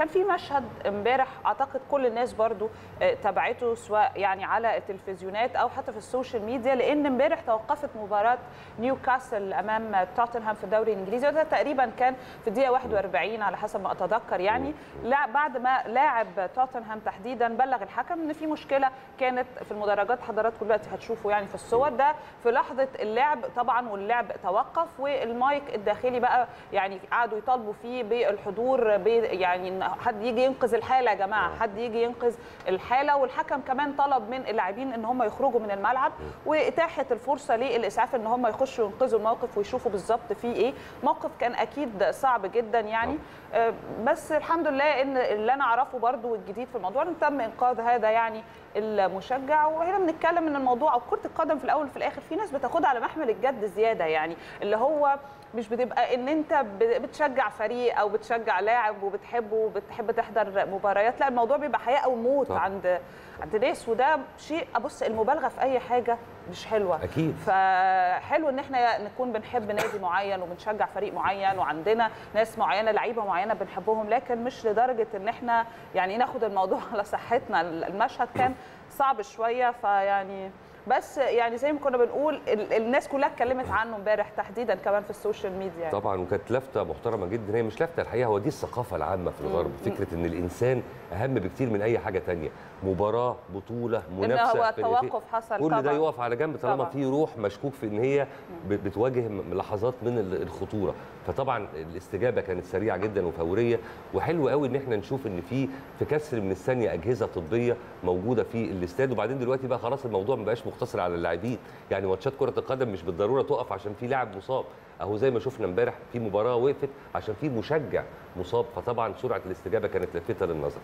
كان في مشهد امبارح أعتقد كل الناس برضو آه، تابعته سواء يعني على التلفزيونات أو حتى في ال social media لأن امبارح توقفت مباراة نيوكاسل أمام توتنهام في الدوري الإنجليزي وده تقريبا كان في الدقيقة 41 على حسب ما أتذكر يعني. لا بعد ما لاعب توتنهام تحديدا بلغ الحكم إن في مشكلة كانت في المدرجات حضراتكم دلوقتي هتشوفوا يعني في الصور. ده في لحظة اللعب طبعا واللعب توقف والمايك الداخلي بقى يعني قعدوا يطالبوا فيه بالحضور يعني حد يجي ينقذ الحالة يا جماعة حد يجي ينقذ الحالة. والحكم كمان طلب من اللاعبين إن هم يخرجوا من الملعب وإتاحة الفرصة للإسعاف إن هم يخشوا ينقذوا الموقف ويشوفوا بالظبط فيه إيه. موقف كان أكيد صعب جدا يعني. آه، بس الحمد لله إن اللي أنا أعرفه برضو الجديد في الموضوع إن تم إنقاذ هذا يعني المشجع. وهنا بنتكلم إن الموضوع أو كرة القدم في الأول وفي الآخر في ناس بتاخدها على محمل الجد زيادة يعني. اللي هو مش بتبقى إن أنت بتشجع فريق أو بتشجع لاعب وبتحبه وبتحب تحضر مباريات لا الموضوع بيبقى حياة أو موت طبعا. عند عند ناس وده شيء أبص المبالغة في أي حاجة مش حلوة. أكيد. فحلو إن إحنا نكون بنحب نادي معين وبنشجع فريق معين وعندنا ناس معينة لعيبة معينة بنحبهم لكن مش لدرجة إن إحنا يعني ناخد الموضوع على صحتنا. المشهد كان صعب شوية فيعني بس يعني زي ما كنا بنقول ال- الناس كلها اتكلمت عنه امبارح تحديدا كمان في ال social media يعني. طبعا وكانت لفتة محترمة جدا هي مش لفتة الحقيقة هو دي الثقافة العامة في الغرب فكرة إن الإنسان أهم بكتير من أي حاجة تانية مباراة بطولة منافسة هو فرقتين. توقف حصل كل ده طبعاً. يقف على جنب طالما. في روح مشكوك في إن هي بتواجه لحظات من ال- الخطورة فطبعا الاستجابة كانت سريعة جدا وفورية وحلو قوي إن إحنا نشوف إن في في كسر من الثانية أجهزة طبية موجودة في الاستاد وبعدين دلوقتي بقى خلاص الموضوع ما بقاش مقتصر على اللاعبين. يعني ماتشات كرة القدم مش بالضرورة تقف عشان في لاعب مصاب. أهو زي ما شفنا امبارح في مباراة وقفت عشان في مشجع مصاب. فطبعا سرعة الاستجابة كانت لافته للنظر.